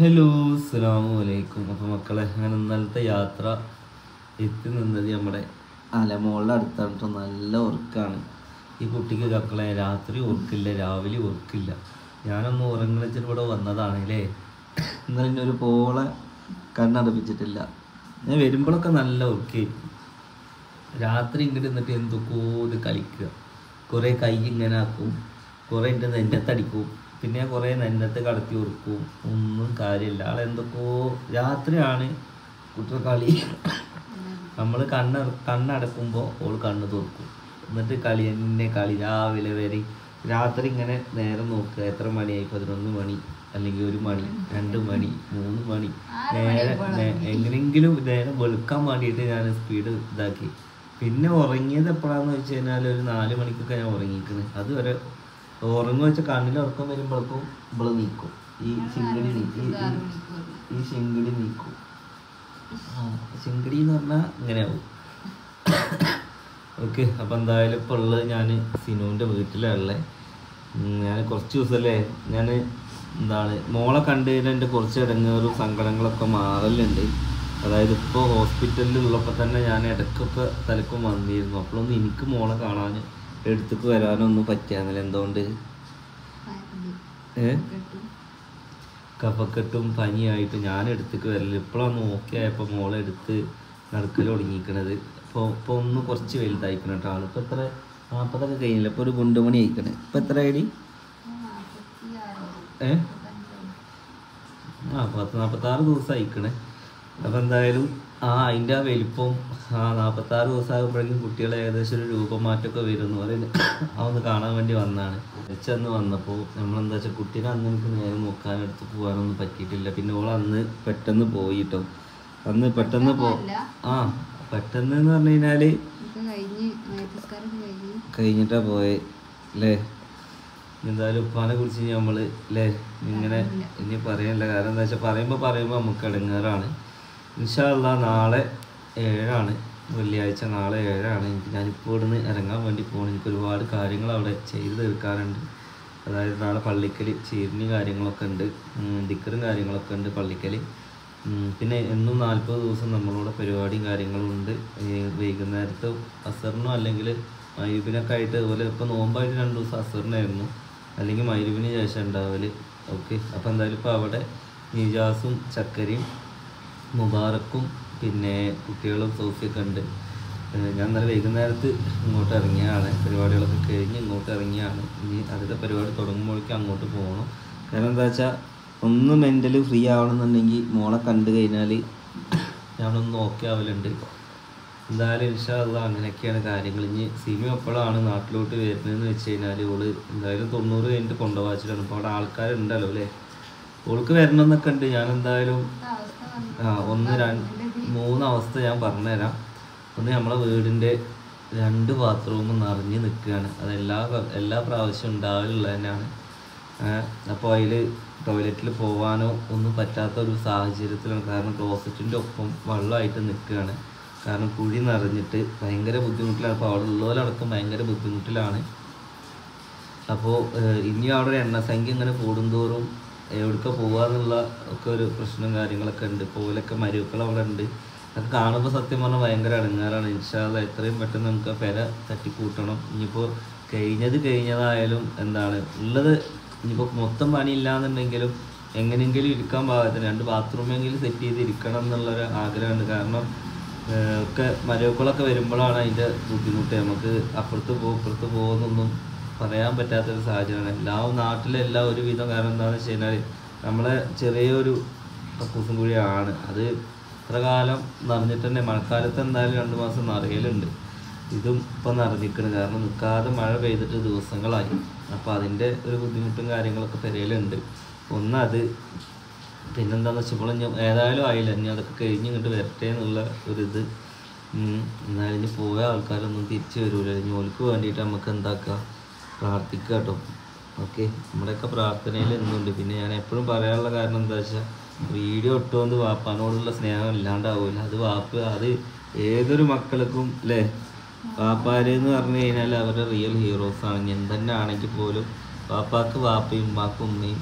Hello അസ്സലാമു വലൈക്കും അപ്പോൾ മക്കളെ അങ്ങനെ ഇന്നലത്തെ യാത്ര എത്തി നിന്നത് നമ്മുടെ അലമോളുടെ അടുത്താണ്. നല്ല ഉറക്കാണ്. ഈ കുട്ടിക്ക് മക്കളെ രാത്രി ഉറക്കില്ല രാവിലെ ഉറക്കില്ല. ഞാനൊന്ന് ഉറങ്ങിച്ചിട്ട് ഇവിടെ വന്നതാണ് അല്ലേ ഇന്നലെ ഇനി ഒരു പോളെ കണ്ണടപ്പിച്ചിട്ടില്ല. ഞാൻ വരുമ്പോഴൊക്കെ നല്ല ഉറക്കി രാത്രി ഇങ്ങോട്ട് നിന്നിട്ട് എന്തൊക്കെയോ ഇത് കളിക്കുക. കുറേ കൈ ഇങ്ങനെ ആക്കും. കുറേ എന്റെ നെഞ്ചത്തടിക്കും. പിന്നെ കുറേ നെഞ്ചത്ത് കടത്തി കൊടുക്കും. ഒന്നും കാര്യമില്ല. ആൾ എന്തൊക്കെയോ രാത്രിയാണ് കുട്ടികൾ കളി. നമ്മൾ കണ്ണ കണ്ണടക്കുമ്പോൾ ഓൾ കണ്ണ് തുറക്കും. എന്നിട്ട് കളി എന്നെ കളി. രാവിലെ വരെ രാത്രി ഇങ്ങനെ നേരം നോക്കുക. എത്ര മണിയായി? പതിനൊന്ന് മണി അല്ലെങ്കിൽ ഒരു മണി രണ്ട് മണി മൂന്ന് മണി. നേരെ എങ്ങനെങ്കിലും നേരം വെളുക്കാൻ വേണ്ടിയിട്ട് ഞാൻ സ്പീഡ് ഇതാക്കി. പിന്നെ ഉറങ്ങിയത് എപ്പോഴാന്ന് വെച്ച് കഴിഞ്ഞാൽ ഒരു നാല് മണിക്കൊക്കെ ഞാൻ ഉറങ്ങിയിരിക്കുന്നത് അതുവരെ ഉറങ്ങുക വെച്ച കണ്ണിൽ ഉറക്കം വരുമ്പോഴേക്കും ഇവൾ നീക്കും. ഈ ശിങ്കിടി നീക്കും ഈ- ശിങ്കിടി നീക്കും. ആ ശിങ്കിടി എന്ന് പറഞ്ഞാൽ ഇങ്ങനെയാവും. ഓക്കെ അപ്പം എന്തായാലും ഇപ്പോൾ ഉള്ളത് ഞാൻ സിനുവിന്റെ വീട്ടിലാണുള്ളത് ഞാൻ കുറച്ച് ദിവസമല്ലേ ഞാൻ എന്താണ് മോളെ കണ്ടു കഴിഞ്ഞാൽ എന്റെ കുറച്ച് ഇടങ്ങേറും സങ്കടങ്ങളൊക്കെ മാറലുണ്ട്. അതായത് ഇപ്പോൾ ഹോസ്പിറ്റലിലുള്ളപ്പോൾ തന്നെ ഞാൻ ഇടയ്ക്കൊക്കെ തലക്കും വന്നിരുന്നു. അപ്പോഴൊന്നും എനിക്ക് മോളെ കാണാൻ എടുത്തേക്ക് വരാനൊന്നും പറ്റാന്നില്ല എന്തുകൊണ്ട്? ഏ? കഫക്കെട്ടും. പനിയായിട്ട് ഞാൻ എടുത്തേക്ക് വരൽ. ഇപ്പോഴാണ് നോക്കിയായപ്പോൾ മോളെ എടുത്ത് നടക്കൽ ഒടുങ്ങിക്കണത് അപ്പോൾ ഇപ്പോൾ ഒന്ന് കുറച്ച് വലുതായിക്കണം കേട്ടോ. ആളിപ്പോൾ എത്ര? നാൽപ്പതൊക്കെ കഴിഞ്ഞില്ല? ഇപ്പോൾ ഒരു ഗുണ്ട് മണി ആയിക്കണേ. ഇപ്പോൾ എത്ര ഐഡി ഏ? ആ പത്ത് നാൽപ്പത്താറ് ദിവസം അയക്കണേ അപ്പം എന്തായാലും ആ അതിന്റെ ആ വലിപ്പം ആ നാൽപ്പത്താറ് ദിവസം ആകുമ്പോഴേക്കും കുട്ടികളെ ഏകദേശം ഒരു രൂപമാറ്റമൊക്കെ വരുന്നു. അത് അവന്ന് കാണാൻ വേണ്ടി വന്നാണ്. ചെന്ന് വന്നപ്പോൾ നമ്മളെന്താ വെച്ചാൽ കുട്ടീനെ അന്ന് എനിക്ക് നേരെ നോക്കാനെടുത്ത് പോകാനൊന്നും പറ്റിയിട്ടില്ല. പിന്നെ ഓൾ അന്ന് പെട്ടെന്ന് പോയി ട്ടോ. അന്ന് പെട്ടെന്ന് പോ ആ പെട്ടെന്ന് എന്ന് പറഞ്ഞു കഴിഞ്ഞാൽ കഴിഞ്ഞിട്ടാ പോയെ അല്ലേ എന്തായാലും ഉപ്പാനെ കുറിച്ച് നമ്മൾ അല്ലേ ഇങ്ങനെ ഇനി പറയാനില്ല. കാരണം എന്താ വെച്ചാൽ പറയുമ്പോൾ പറയുമ്പോൾ നമുക്ക് ഇടങ്ങാറാണ് ഇൻഷാല്ല നാളെ ഏഴാണ്. വെള്ളിയാഴ്ച നാളെ ഏഴാണ്. എനിക്ക് ഞാനിപ്പോൾ ഇവിടുന്ന് ഇറങ്ങാൻ വേണ്ടി പോകണം എനിക്ക് ഒരുപാട് കാര്യങ്ങൾ അവിടെ ചെയ്ത് തീർക്കാറുണ്ട് അതായത് നാളെ പള്ളിക്കൽ ചീരിന് കാര്യങ്ങളൊക്കെ ഉണ്ട്. ദിക്കറും കാര്യങ്ങളൊക്കെ ഉണ്ട് പള്ളിക്കൽ പിന്നെ എന്നും നാൽപ്പത് ദിവസം നമ്മളോട് പരിപാടിയും കാര്യങ്ങളും ഉണ്ട്. വൈകുന്നേരത്ത് അസറിനോ അല്ലെങ്കിൽ മൈബിനൊക്കെ ആയിട്ട് അതുപോലെ ഇപ്പോൾ നോമ്പായിട്ട് രണ്ട് ദിവസം അസറിനായിരുന്നു. അല്ലെങ്കിൽ മൈരുവിന് ശേഷം ഉണ്ടാവൽ ഓക്കെ. അപ്പോൾ എന്തായാലും ഇപ്പോൾ അവിടെ നീജാസും ചക്കരയും മുബാറക്കും പിന്നെ കുട്ടികളും സൗഫിയൊക്കെ ഉണ്ട്. ഞാൻ ഇന്നലെ വൈകുന്നേരത്ത് ഇങ്ങോട്ട് ഇറങ്ങിയാണ് പരിപാടികളൊക്കെ കഴിഞ്ഞ് ഇങ്ങോട്ട് ഇറങ്ങിയാണ് ഇനി അടുത്ത പരിപാടി തുടങ്ങുമ്പോഴേക്കും അങ്ങോട്ട് പോകണം. കാരണം എന്താ വെച്ചാൽ ഒന്ന് മെന്റലി ഫ്രീ ആവണമെന്നുണ്ടെങ്കിൽ മോളെ കണ്ടു കഴിഞ്ഞാൽ ഞാനൊന്ന് ഓക്കെ ആവലുണ്ട്. എന്തായാലും ഇൻഷാല്ല അങ്ങനെയൊക്കെയാണ് കാര്യങ്ങൾ. ഇനി സിനിമ എപ്പോഴാണ് നാട്ടിലോട്ട് വരുന്നതെന്ന് വെച്ച് കഴിഞ്ഞാൽ ഓൾ എന്തായാലും തൊണ്ണൂറ് കഴിഞ്ഞിട്ട് കൊണ്ടുപോകാച്ചിട്ടാണ് ഇപ്പോൾ അവിടെ ആൾക്കാരുണ്ടല്ലോ അല്ലേ? ഓൾക്ക് വരണമെന്നൊക്കെ ഉണ്ട്. ഞാൻ എന്തായാലും ഒന്ന് രണ്ട് മൂന്ന് അവസ്ഥ ഞാൻ പറഞ്ഞുതരാം. ഒന്ന് നമ്മളെ വീടിന്റെ രണ്ട് ബാത്റൂമും നിറഞ്ഞ് നിൽക്കുകയാണ്. അത് എല്ലാ പ്ര- എല്ലാ പ്രാവശ്യവും ഉണ്ടാവലുള്ളത് തന്നെയാണ്. അപ്പോൾ അതിൽ ടോയ്ലറ്റിൽ പോകാനോ ഒന്നും പറ്റാത്ത ഒരു സാഹചര്യത്തിലാണ്. കാരണം ക്ലോസറ്റിന്റെ ഒപ്പം വെള്ളമായിട്ട് നിൽക്കുകയാണ്. കാരണം കുഴി നിറഞ്ഞിട്ട് ഭയങ്കര ബുദ്ധിമുട്ടിലാണ്. അപ്പോൾ അവിടെ ഉള്ളവരടക്കം ഭയങ്കര ബുദ്ധിമുട്ടിലാണ്. അപ്പോൾ ഇനി അവിടെ എണ്ണസംഖ്യ ഇങ്ങനെ കൂടുന്തോറും എവിടേക്ക് പോകാന്നുള്ള ഒക്കെ ഒരു പ്രശ്നം കാര്യങ്ങളൊക്കെ ഉണ്ട്. പോലൊക്കെ മരുക്കൾ അവിടെ ഉണ്ട് അതൊക്കെ കാണുമ്പോൾ സത്യം പറഞ്ഞാൽ ഭയങ്കര അടങ്ങാറാണ്. ഇൻഷാല്ല എത്രയും പെട്ടെന്ന് നമുക്ക് പെര തട്ടിക്കൂട്ടണം. ഇനിയിപ്പോൾ കഴിഞ്ഞത് കഴിഞ്ഞതായാലും എന്താണ് ഉള്ളത് ഇനിയിപ്പോൾ മൊത്തം പണിയില്ലാന്നുണ്ടെങ്കിലും എങ്ങനെയെങ്കിലും ഇരിക്കാൻ പാകത്തിന്. രണ്ട് ബാത്റൂമെങ്കിലും സെറ്റ് ചെയ്ത് ഇരിക്കണം എന്നുള്ളൊരു ആഗ്രഹമുണ്ട്. കാരണം ഒക്കെ മരവുകളൊക്കെ വരുമ്പോഴാണ് അതിന്റെ ബുദ്ധിമുട്ട്. നമുക്ക് അപ്പുറത്ത് പോകും ഇപ്പുറത്ത് പോകുന്നൊന്നും പറയാൻ പറ്റാത്തൊരു സാഹചര്യമാണ്. എല്ലാ നാട്ടിലെല്ലാം ഒരുവിധം കാരണം എന്താണെന്ന് വെച്ച് കഴിഞ്ഞാൽ നമ്മളെ ചെറിയൊരു കക്കൂസും കുഴിയാണ് അത് ഇത്ര കാലം നിറഞ്ഞിട്ട് തന്നെ മഴക്കാലത്ത് എന്തായാലും രണ്ട് മാസം നിറയലുണ്ട്. ഇതും ഇപ്പം നിറഞ്ഞിരിക്കണം. കാരണം നിൽക്കാതെ മഴ പെയ്തിട്ട് ദിവസങ്ങളായി. അപ്പോൾ അതിന്റെ ഒരു ബുദ്ധിമുട്ടും കാര്യങ്ങളൊക്കെ പെരയിലുണ്ട് ഒന്നത് പിന്നെന്താണെന്ന് വെച്ചാൽ ഇപ്പോൾ ഞാൻ ഏതായാലും ആയില്ല. ഇനി അതൊക്കെ കഴിഞ്ഞ് ഇങ്ങോട്ട് വരട്ടെ എന്നുള്ള ഒരിത്. എന്നാലും ഇനി പോയ ആൾക്കാരൊന്നും തിരിച്ചു വരില്ല ഇനി ഓൽക്ക് വേണ്ടിയിട്ട് നമുക്ക് എന്താക്കുക പ്രാർത്ഥിക്കുക കേട്ടോ ഓക്കെ നമ്മുടെയൊക്കെ പ്രാർത്ഥനയിൽ എന്നുണ്ട്. പിന്നെ ഞാൻ എപ്പോഴും പറയാനുള്ള കാരണം എന്താ വെച്ചാൽ വീഡിയോ ഇട്ടുകൊണ്ട് വാപ്പാനോടുള്ള സ്നേഹം ഇല്ലാണ്ടാവില്ല അത് വാപ്പ് അത് ഏതൊരു മക്കൾക്കും അല്ലേ വാപ്പാരെന്ന് പറഞ്ഞു കഴിഞ്ഞാൽ അവരുടെ റിയൽ ഹീറോസാണ് ഞാൻ തന്നെ ആണെങ്കിൽ പോലും വാപ്പാക്ക് വാപ്പയും ഉമ്മാക്കും ഉമ്മയും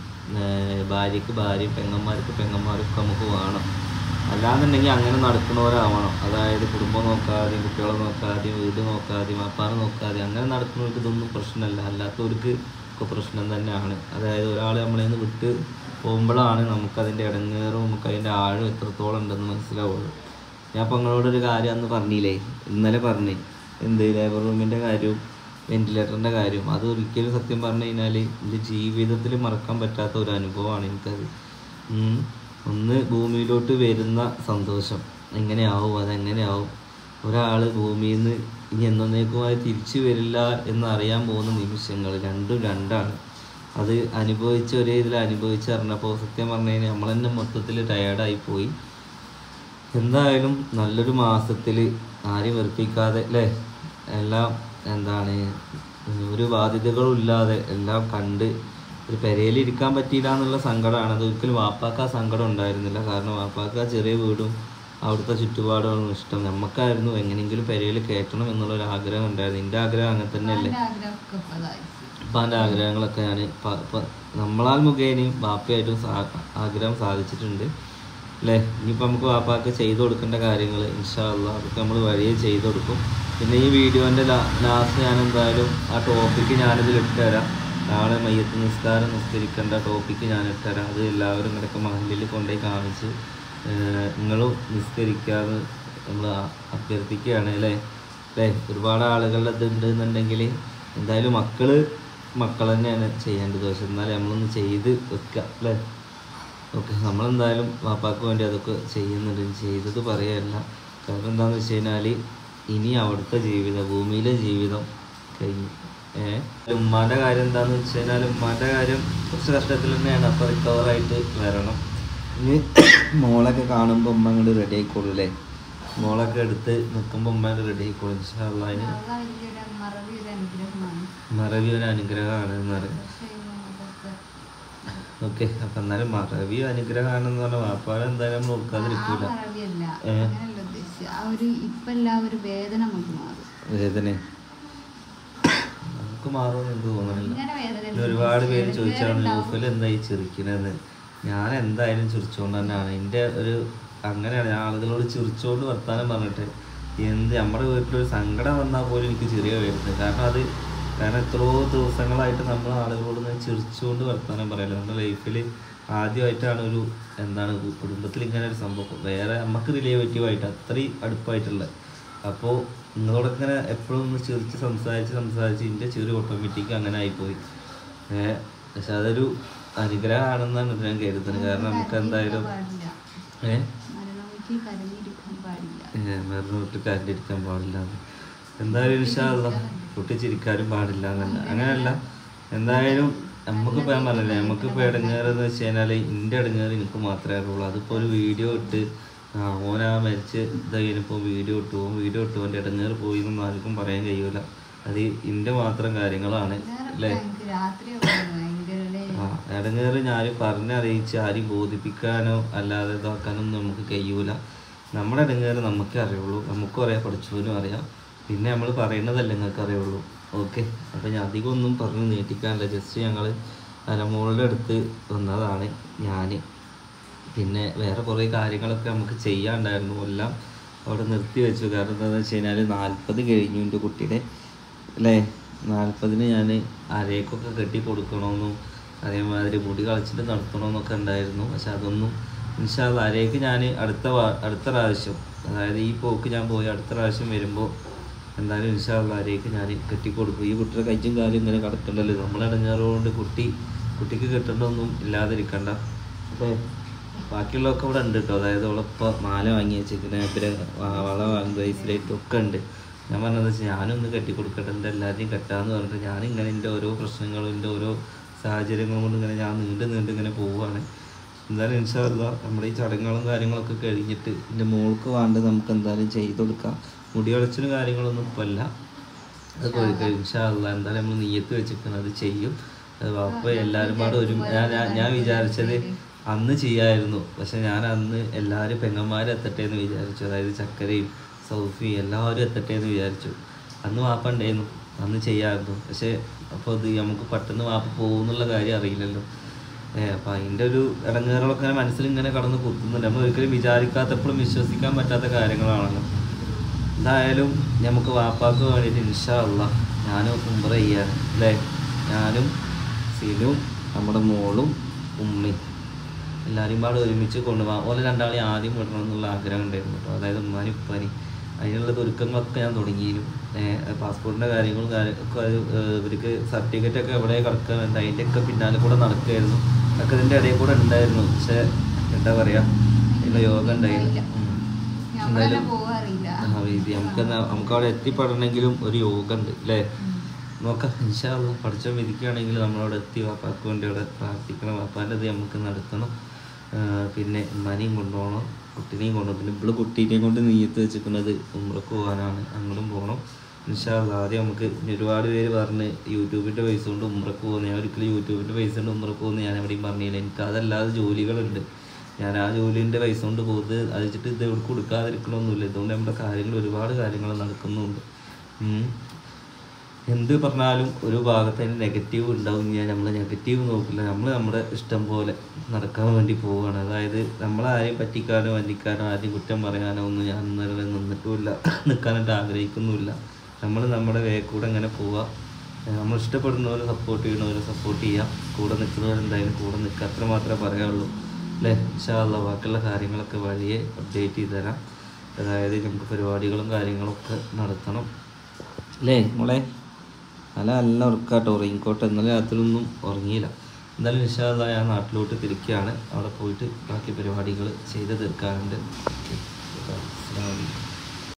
ഭാര്യയ്ക്ക് ഭാര്യയും പെങ്ങന്മാർക്ക് പെങ്ങന്മാരൊക്കെ നമുക്ക് വേണം. അല്ലാന്നുണ്ടെങ്കിൽ അങ്ങനെ നടക്കുന്നവരാവണം. അതായത് കുടുംബം നോക്കാതെയും കുട്ടികളെ നോക്കാതെയും വീട് നോക്കാതെയും അപ്പാനെ നോക്കാതെയും അങ്ങനെ നടക്കുന്നവർക്ക് ഇതൊന്നും പ്രശ്നമല്ല. അല്ലാത്തവർക്ക് ഒക്കെ പ്രശ്നം തന്നെയാണ്. അതായത് ഒരാൾ നമ്മളെ നിന്ന് വിട്ട് പോകുമ്പോഴാണ് നമുക്കതിന്റെ ഇടങ്ങേറും നമുക്ക് അതിന്റെ ആഴം എത്രത്തോളം ഉണ്ടെന്ന് മനസ്സിലാവുള്ളൂ. ഞാൻ അപ്പം നിങ്ങളോടൊരു കാര്യം അന്ന് പറഞ്ഞില്ലേ? ഇന്നലെ പറഞ്ഞേ എന്ത് ലേബർ റൂമിന്റെ കാര്യവും വെന്റിലേറ്ററിന്റെ കാര്യവും. അത് ഒരിക്കലും സത്യം പറഞ്ഞു കഴിഞ്ഞാൽ എന്റെ ജീവിതത്തിൽ മറക്കാൻ പറ്റാത്ത ഒരു അനുഭവമാണ് എനിക്കത്. ഒന്ന് ഭൂമിയിലോട്ട് വരുന്ന സന്തോഷം. എങ്ങനെയാവും? അതെങ്ങനെയാവും? ഒരാൾ ഭൂമിയിൽ നിന്ന് ഇനി എന്നേക്കുമായി തിരിച്ചു വരില്ല എന്നറിയാൻ പോകുന്ന നിമിഷങ്ങൾ രണ്ടും രണ്ടാണ്. അത് അനുഭവിച്ച് ഒരേ ഇതിൽ അനുഭവിച്ചറിഞ്ഞപ്പോൾ സത്യം പറഞ്ഞു കഴിഞ്ഞാൽ നമ്മൾ തന്നെ മൊത്തത്തിൽ ടയേർഡായി പോയി. എന്തായാലും നല്ലൊരു മാസത്തിൽ ആരും വെറുപ്പിക്കാതെ അല്ലേ എല്ലാം എന്താണ്? ഒരു ബാധ്യതകളും ഇല്ലാതെ എല്ലാം കണ്ട് ഒരു പെരയിൽ ഇരിക്കാൻ പറ്റിയില്ല എന്നുള്ള സങ്കടമാണ്. അത് ഒരിക്കലും വാപ്പാക്ക് ആ സങ്കടം ഉണ്ടായിരുന്നില്ല. കാരണം വാപ്പാക്ക ആ ചെറിയ വീടും അവിടുത്തെ ചുറ്റുപാടുകളും ഇഷ്ടം. നമുക്കായിരുന്നു എങ്ങനെയെങ്കിലും പെരയിൽ കയറ്റണം എന്നുള്ളൊരു ആഗ്രഹം ഉണ്ടായിരുന്നു. എന്റെ ആഗ്രഹം അങ്ങനെ തന്നെയല്ലേ? ഉപ്പാന്റെ ആഗ്രഹങ്ങളൊക്കെ ഞാൻ നമ്മളാൽ മുഖേനയും ബാപ്പയായിട്ടും സാ- ആഗ്രഹം സാധിച്ചിട്ടുണ്ട്. അല്ലേ? ഇനിയിപ്പോൾ നമുക്ക് വാപ്പാക്ക് ചെയ്തു കൊടുക്കേണ്ട കാര്യങ്ങൾ ഇൻഷാല്ല അതൊക്കെ നമ്മൾ വഴിയെ ചെയ്തു കൊടുക്കും. പിന്നെ ഈ വീഡിയോന്റെ ലാസ്റ്റ് ഞാൻ എന്തായാലും ആ ടോപ്പിക്ക് ഞാനിതിൽ ഇട്ടുതരാം നാളെ മയ്യത്ത് നിസ്കാരം നിസ്കരിക്കേണ്ട ടോപ്പിക്ക് ഞാൻ ഇട്ടുതരാം അത് എല്ലാവരും ഇങ്ങനെയൊക്കെ മഹലിൽ കൊണ്ടുപോയി കാണിച്ച് നിങ്ങളും നിസ്കരിക്കാതെ നമ്മൾ അഭ്യർത്ഥിക്കുകയാണ് അല്ലേ? അല്ലേ? ഒരുപാട് ആളുകളുടെ ഇത് ഉണ്ടെന്നുണ്ടെങ്കിൽ എന്തായാലും മക്കൾ മക്കൾ തന്നെയാണ് ചെയ്യേണ്ടത്. പക്ഷെ എന്നാലും നമ്മളൊന്ന് ചെയ്ത് വെക്കുക അല്ലേ? ഓക്കെ നമ്മളെന്തായാലും വാപ്പാക്ക് വേണ്ടി അതൊക്കെ ചെയ്യുന്നുണ്ട്. ചെയ്തത് പറയല്ല. കാരണം എന്താണെന്ന് വെച്ച് കഴിഞ്ഞാൽ ഇനി അവിടുത്തെ ജീവിതം ഭൂമിയിലെ ജീവിതം കഴിഞ്ഞു. ഉമ്മാന്റെ കാര്യം എന്താണെന്ന് വെച്ച് കഴിഞ്ഞാൽ ഉമ്മാന്റെ കാര്യം കുറച്ച് കഷ്ടത്തിൽ തന്നെയാണ്. അപ്പോൾ റിക്കവറായിട്ട് വരണം. ഇനി മോളൊക്കെ കാണുമ്പോൾ ഉമ്മ അങ്ങോട്ട് റെഡി ആയിക്കോളൂ അല്ലേ മോളൊക്കെ എടുത്ത് നിൽക്കുമ്പോൾ ഉമ്മ റെഡി ആയിക്കോളും. ഇൻഷാള്ളതിന് മറവി ഒരു അനുഗ്രഹമാണ് അനുഗ്രഹമാണ് എന്ന് പറയും. ഓക്കെ അപ്പം എന്നാലും മറവി അനുഗ്രഹമാണെന്ന് പറഞ്ഞാൽ വാപ്പാടെ എന്തായാലും നമ്മൾ നോക്കാതിരിക്കൂല മറവിയല്ല ഏ? അങ്ങനെയല്ല ഉദ്ദേശിച്ചത് ആ ഒരു ഇപ്പൊ എല്ലാ ഒരു വേദന നമുക്ക് മാറുമെന്ന് എനിക്ക് തോന്നണില്ല പിന്നെ ഒരുപാട് പേര് ചോദിച്ചാണ് ലൂഫിൽ എന്തായി ചിരിക്കണെന്ന്? ഞാൻ എന്തായാലും ചിരിച്ചുകൊണ്ട് തന്നെയാണ്. എന്റെ ഒരു അങ്ങനെയാണ്. ഞാൻ ആളുകളോട് ചിരിച്ചുകൊണ്ട് വർത്താനം പറഞ്ഞിട്ട് എന്ത് നമ്മുടെ വീട്ടിലൊരു സങ്കടം വന്നാൽ പോലും എനിക്ക് ചെറിയ വരുന്നത് കാരണം അത് കാരണം എത്രയോ ദിവസങ്ങളായിട്ട് നമ്മൾ ആളുകളോട് ഞാൻ ചിരിച്ചുകൊണ്ട് വർത്താനം പറയല്ലോ. നമ്മുടെ ലൈഫിൽ ആദ്യമായിട്ടാണ് ഒരു എന്താണ് കുടുംബത്തിൽ ഇങ്ങനെ ഒരു സംഭവം. വേറെ നമുക്ക് റിലേറ്റീവായിട്ട് അത്രയും അടുപ്പായിട്ടുള്ളത് അപ്പോൾ നിങ്ങളോടൊക്കെ ഇങ്ങനെ എപ്പോഴും ഒന്ന് ചിരിച്ച് സംസാരിച്ച് സംസാരിച്ച് എന്റെ ചെറിയ ഓട്ടോമാറ്റിക് അങ്ങനെ ആയിപ്പോയി. ഏഹ് പക്ഷെ അതൊരു അനുഗ്രഹമാണെന്നാണ് ഞാൻ കരുതുന്നത്. കാരണം നമുക്ക് എന്തായാലും ഏഹ് വീട്ടിൽ കരണ്ടിരിക്കാൻ പാടില്ല. എന്തായാലും ഇൻഷാല്ല കുട്ടി ചിരിക്കാനും പാടില്ല എന്നല്ല. അങ്ങനെയല്ല. എന്തായാലും നമുക്ക് ഞാൻ പറഞ്ഞില്ലേ നമുക്കിപ്പോൾ ഇടങ്ങേറെന്ന് വെച്ച് കഴിഞ്ഞാൽ എന്റെ ഇടങ്ങേറ് എനിക്ക് മാത്രമേ അറിയുള്ളൂ അതിപ്പോൾ ഒരു വീഡിയോ ഇട്ട് ആ ഓനാ മരിച്ച് ഇതായിപ്പോൾ വീഡിയോ ഇട്ടു. പോകും വീഡിയോ ഇട്ടു. എന്റെ ഇടങ്ങേറ് പോയി എന്നൊന്നും ആർക്കും പറയാൻ കഴിയൂല. അത് ഇന്റെ മാത്രം കാര്യങ്ങളാണ് അല്ലേ? ആ ഇടങ്ങേറ് ഞാൻ പറഞ്ഞറിയിച്ച് ആരെയും ബോധിപ്പിക്കാനോ അല്ലാതെ ഇതാക്കാനോ ഒന്നും നമുക്ക് കഴിയൂല. നമ്മുടെ ഇടങ്ങേറ് നമുക്കേ അറിയുള്ളൂ. നമുക്കും അറിയാം പഠിച്ചവനും അറിയാം. പിന്നെ നമ്മൾ പറയുന്നതല്ല നിങ്ങൾക്ക് അറിയുള്ളൂ. ഓക്കെ? അപ്പം ഞാൻ അധികം ഒന്നും പറഞ്ഞ് നീട്ടിക്കാനില്ല. ജസ്റ്റ് ഞങ്ങൾ അലമോളുടെ അടുത്ത് വന്നതാണ് ഞാൻ പിന്നെ വേറെ കുറേ കാര്യങ്ങളൊക്കെ നമുക്ക് ചെയ്യാണ്ടായിരുന്നു എല്ലാം അവിടെ നിർത്തി വെച്ചു. കാരണം എന്താണെന്ന് വെച്ച് കഴിഞ്ഞാൽ നാൽപ്പത് കഴിഞ്ഞു എന്റെ കുട്ടിയുടെ അല്ലേ? നാൽപ്പതിന് ഞാൻ അരയ്ക്കൊക്കെ കെട്ടി കൊടുക്കണമെന്നും അതേമാതിരി മുടി കളച്ചിട്ട് നടത്തണമെന്നൊക്കെ ഉണ്ടായിരുന്നു. പക്ഷെ അതൊന്നും ഇൻഷാല്ല അരയ്ക്ക് ഞാൻ അടുത്ത അടുത്ത പ്രാവശ്യം അതായത് ഈ പോക്ക് ഞാൻ പോയി അടുത്ത പ്രാവശ്യം വരുമ്പോൾ എന്തായാലും ഇൻഷാല്ല അരയ്ക്ക് ഞാൻ കെട്ടിക്കൊടുക്കും ഈ കുട്ടിയുടെ കയ്യും കാലും ഇങ്ങനെ കിടക്കണ്ടല്ലോ. നമ്മളിടങ്ങാറുകൊണ്ട് കുട്ടി കുട്ടിക്ക് കെട്ടേണ്ടതൊന്നും ഇല്ലാതിരിക്കണ്ട അല്ലേ? ബാക്കിയുള്ളതൊക്കെ ഇവിടെ ഉണ്ട് കേട്ടോ അതായത് അവളിപ്പോൾ മാല വാങ്ങി വെച്ചിരിക്കുന്ന പിന്നെ വളം വാങ്ങി ബ്രേസ്ലെറ്റ് ഒക്കെ ഉണ്ട്. ഞാൻ പറഞ്ഞത് വെച്ചാൽ ഞാനൊന്ന് കെട്ടിക്കൊടുക്കട്ടെ എന്റെ എല്ലാവരെയും കെട്ടാന്ന് പറഞ്ഞിട്ട് ഞാനിങ്ങനെ എന്റെ ഓരോ പ്രശ്നങ്ങളും എന്റെ ഓരോ സാഹചര്യങ്ങളും കൊണ്ട് ഇങ്ങനെ ഞാൻ നീണ്ട് നീണ്ട് ഇങ്ങനെ പോവുകയാണ് എന്തായാലും ഇൻഷാല്ല നമ്മുടെ ഈ ചടങ്ങുകളും കാര്യങ്ങളൊക്കെ കഴിഞ്ഞിട്ട് എന്റെ മോൾക്ക് വേണ്ട നമുക്ക് എന്തായാലും ചെയ്തു കൊടുക്കാം. മുടി കളച്ചിലും കാര്യങ്ങളൊന്നും ഇപ്പം അല്ല അത് കൊടുക്കാം ഇൻഷാല്ല എന്തായാലും നമ്മൾ നീയത്ത് വെച്ചിരിക്കുന്നത് അത് ചെയ്യും. അത് അപ്പോൾ എല്ലാവരും പാടെ ഒരു ഞാൻ വിചാരിച്ചത് അന്ന് ചെയ്യായിരുന്നു. പക്ഷെ ഞാൻ അന്ന് എല്ലാവരും പെങ്ങന്മാരും എത്തട്ടെ എന്ന് വിചാരിച്ചു. അതായത് ചക്കരയും സൗഫി എല്ലാവരും എത്തട്ടെ എന്ന് വിചാരിച്ചു. അന്ന് വാപ്പ ഉണ്ടായിരുന്നു. അന്ന് ചെയ്യാമായിരുന്നു. പക്ഷേ അപ്പോൾ ഇത് നമുക്ക് പെട്ടെന്ന് വാപ്പ പോകുന്നുള്ള കാര്യം അറിയില്ലല്ലോ. ഏ അപ്പം അതിന്റെ ഒരു ഇടങ്ങേറുകളൊക്കെ ഇങ്ങനെ മനസ്സിൽ ഇങ്ങനെ കടന്ന് കുത്തുന്നുണ്ട്. നമ്മൾ ഒരിക്കലും വിചാരിക്കാത്തപ്പോഴും വിശ്വസിക്കാൻ പറ്റാത്ത കാര്യങ്ങളാണല്ലോ. എന്തായാലും നമുക്ക് വാപ്പാക്ക് വേണ്ടിയിട്ട് ഇൻഷാ ഞാനും ഉംറ ചെയ്യാൻ അല്ലേ? ഞാനും സിനും നമ്മുടെ മോളും ഉമ്മയും. എല്ലാവരും പാടെ ഒരുമിച്ച് കൊണ്ടുപോകാം. ഓലെ രണ്ടാളെ ആദ്യം വിടണം എന്നുള്ള ആഗ്രഹം ഉണ്ടായിരുന്നു കേട്ടോ. അതായത് ഉമ്മാനി ഉപ്പാനി. അതിനുള്ള ഒരുക്കങ്ങളൊക്കെ ഞാൻ തുടങ്ങിയിരുന്നു. പാസ്പോർട്ടിന്റെ കാര്യങ്ങളും കാര്യം ഒക്കെ അത് ഏഹ് ഇവർക്ക് സർട്ടിഫിക്കറ്റ് ഒക്കെ എവിടെ കിടക്കുന്നുണ്ട് അതിന്റെയൊക്കെ പിന്നാലെ കൂടെ നടക്കുമായിരുന്നു ഒക്കെ ഇതിന്റെ ഇടയിൽ കൂടെ ഉണ്ടായിരുന്നു. പക്ഷേ എന്താ പറയുക അതിനുള്ള യോഗം ഉണ്ടായിരുന്നു. എന്തായാലും നമുക്ക് നമുക്ക് അവിടെ എത്തിപ്പെടണമെങ്കിലും ഒരു യോഗം ഉണ്ട് അല്ലേ നോക്കാം. ഇൻഷാല്ല പഠിച്ച വിധിക്കുകയാണെങ്കിൽ നമ്മളവിടെ എത്തി വാപ്പാക്ക് വേണ്ടി അവിടെ പ്രാർത്ഥിക്കണം. വാപ്പാന്റെ ഇത് നമുക്ക് നടത്തണം. പിന്നെ ഉമ്മാനെയും കൊണ്ടുപോകണം കുട്ടീനെയും കൊണ്ടുപോകണം. പിന്നെ ഇവിടെ കുട്ടീനെയും കൊണ്ട് നീയത്ത് വെച്ചിരിക്കുന്നത് ഉമ്രക്ക് പോകാനാണ്. അങ്ങോട്ടും പോകണം. ഇൻഷാല്ല ആദ്യം നമുക്ക് ഒരുപാട് പേര് പറഞ്ഞ് യൂട്യൂബിന്റെ പൈസ കൊണ്ട് ഉമ്രക്ക് പോകുന്നു ഞാൻ ഒരിക്കലും യൂട്യൂബിന്റെ പൈസ കൊണ്ട് ഉമ്രക്ക് പോകുന്നു ഞാൻ എവിടെയും പറഞ്ഞില്ല. എനിക്ക് അതല്ലാതെ ജോലികളുണ്ട്. ഞാൻ ആ ജോലിന്റെ പൈസ കൊണ്ട് പോകുന്നത് അത് വെച്ചിട്ട് ഇത് എവിടെ ഇതുകൊണ്ട് നമ്മുടെ കാര്യങ്ങൾ ഒരുപാട് കാര്യങ്ങൾ നടക്കുന്നുണ്ട്. എന്ത് പറഞ്ഞാലും ഒരു ഭാഗത്ത് അതിന് നെഗറ്റീവ് ഉണ്ടാവും ഞാൻ നമ്മൾ നെഗറ്റീവ് നോക്കില്ല. നമ്മൾ നമ്മുടെ ഇഷ്ടം പോലെ നടക്കാൻ വേണ്ടി പോവുകയാണ് അതായത് നമ്മളാരെയും പറ്റിക്കാനോ വഞ്ചിക്കാനോ ആരെയും കുറ്റം പറയാനോ ഒന്നും ഞാൻ ഇന്നലെ നിന്നിട്ടുമില്ല. നിൽക്കാനായിട്ട് ആഗ്രഹിക്കുന്നുമില്ല. നമ്മൾ നമ്മുടെ വേ കൂടെ അങ്ങനെ പോവാം. നമ്മൾ ഇഷ്ടപ്പെടുന്നവരെ സപ്പോർട്ട് ചെയ്യണവരെ സപ്പോർട്ട് ചെയ്യുക കൂടെ നിൽക്കുന്നവരെന്തായാലും കൂടെ നിൽക്കുക. അത്ര മാത്രമേ പറയാനുള്ളൂ. അല്ലേ ഇൻഷാല്ല ബാക്കിയുള്ള കാര്യങ്ങളൊക്കെ വഴിയെ അപ്ഡേറ്റ് ചെയ്ത് തരാം. അതായത് നമുക്ക് പരിപാടികളും കാര്യങ്ങളൊക്കെ നടത്തണം. അല്ലേ മോളെ? അല്ല നല്ല ഉറക്കാട്ടോ റെയിൻകോട്ട് ഇന്നലെ രാത്രിയൊന്നും ഉറങ്ങിയില്ല. എന്തായാലും നിശാദായ ഞാൻ നാട്ടിലോട്ട് തിരിക്കുകയാണ് അവിടെ പോയിട്ട് ബാക്കി പരിപാടികൾ ചെയ്ത് തീർക്കാറുണ്ട്.